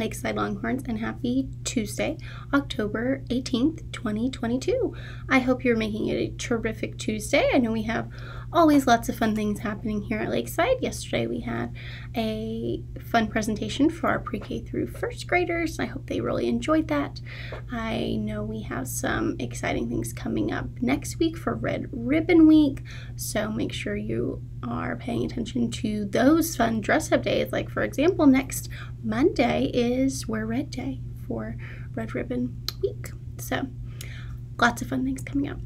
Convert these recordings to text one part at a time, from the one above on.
Lakeside Longhorns and happy Tuesday, October 18th, 2022. I hope you're making it a terrific Tuesday. I know we have always lots of fun things happening here at Lakeside. Yesterday we had a fun presentation for our pre-K through first graders. I hope they really enjoyed that. I know we have some exciting things coming up next week for Red Ribbon Week, so make sure you are paying attention to those fun dress up days. Like for example, next Monday is Wear Red Day for Red Ribbon Week. So lots of fun things coming up.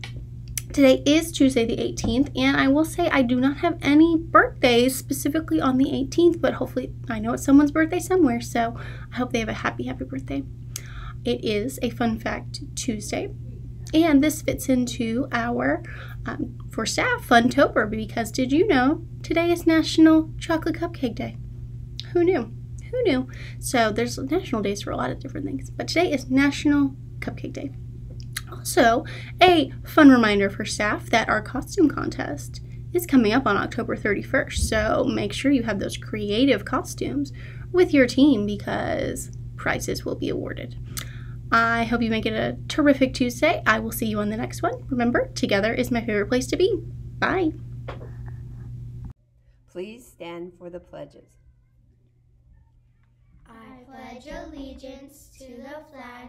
Today is Tuesday the 18th, and I will say I do not have any birthdays specifically on the 18th, but hopefully I know it's someone's birthday somewhere, so I hope they have a happy, happy birthday. It is a fun fact Tuesday, and this fits into our, um, for staff, Funtober, because did you know today is National Chocolate Cupcake Day? Who knew? Who knew? So there's national days for a lot of different things, but today is National Cupcake Day. Also, a fun reminder for staff that our costume contest is coming up on October 31st. So make sure you have those creative costumes with your team because prizes will be awarded. I hope you make it a terrific Tuesday. I will see you on the next one. Remember, together is my favorite place to be. Bye. Please stand for the pledges. I pledge allegiance to the flag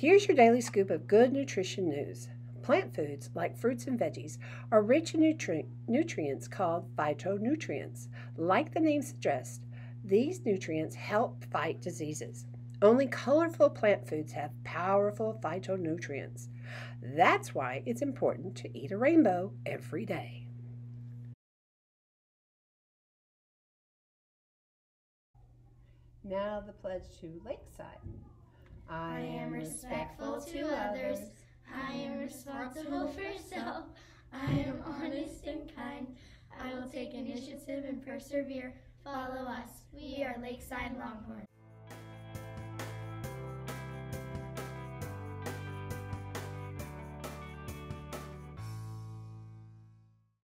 Here's your daily scoop of good nutrition news. Plant foods, like fruits and veggies, are rich in nutri- nutrients called phytonutrients. Like the name suggests, these nutrients help fight diseases. Only colorful plant foods have powerful phytonutrients. That's why it's important to eat a rainbow every day. Now the pledge to Lakeside. I am respectful to others. I am responsible for self. I am honest and kind. I will take initiative and persevere. Follow us. We are Lakeside Longhorns.